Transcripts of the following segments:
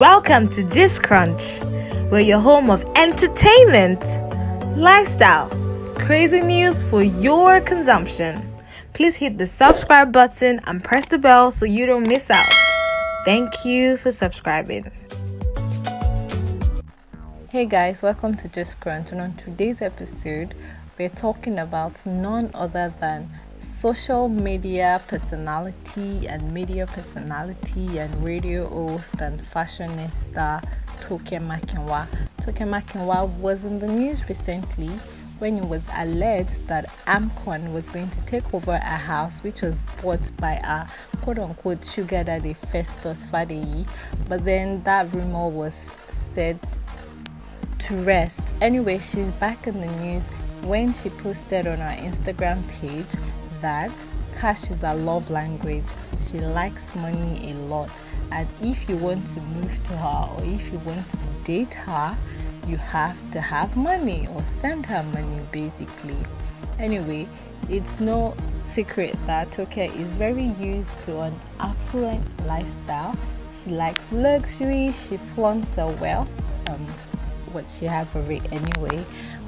Welcome to Gist Crunch, where your home of entertainment, lifestyle, crazy news for your consumption. Please hit the subscribe button and press the bell so you don't miss out. Thank you for subscribing. Hey guys, welcome to Gist Crunch, and on today's episode, we're talking about none other than social media personality and media personality and radio host and fashionista Toke Makinwa. Toke Makinwa was in the news recently when it was alleged that Amcon was going to take over a house which was bought by a quote unquote sugar daddy Festus Fadeyi, but then that rumor was said to rest. Anyway, she's back in the news when she posted on her Instagram page that cash is a love language. She likes money a lot. And if you want to move to her or if you want to date her, you have to have money or send her money basically. Anyway, it's no secret that Toke is very used to an affluent lifestyle. She likes luxury, she flaunts her wealth, um, what she has it anyway.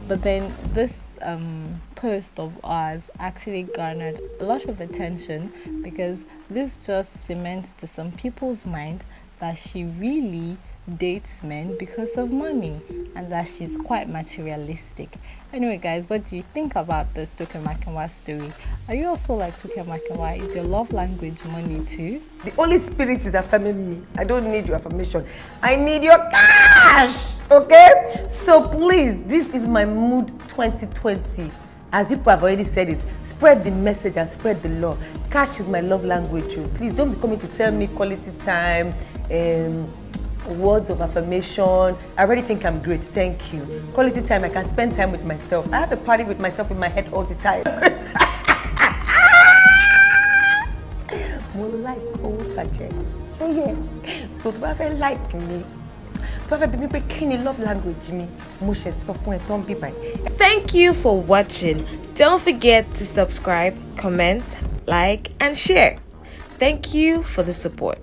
But then this um, post of ours actually garnered a lot of attention because this just cements to some people's mind that she really dates men because of money and that she's quite materialistic. Anyway, guys, what do you think about this Toke Makinwa story? Are you also like Toke Makinwa? Is your love language money too? The Holy Spirit is affirming me. I don't need your affirmation. I need your cash. Okay? So please, this is my mood 2020. As people have already said it, spread the message and spread the law. Cash is my love language. Oh. Please don't be coming to tell me quality time, um, words of affirmation. I already think I'm great. Thank you. Quality time, I can spend time with myself. I have a party with myself in my head all the time. mo like ṣó yẹ so tó bá like mi Thank you for watching. Don't forget to subscribe, comment, like, and share. Thank you for the support.